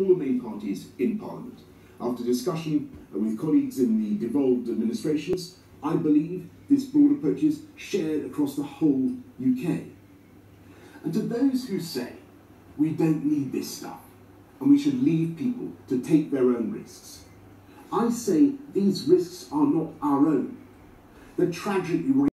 all the main parties in Parliament. After discussion with colleagues in the devolved administrations, I believe this broad approach is shared across the whole UK. And to those who say we don't need this stuff and we should leave people to take their own risks, I say these risks are not our own. They're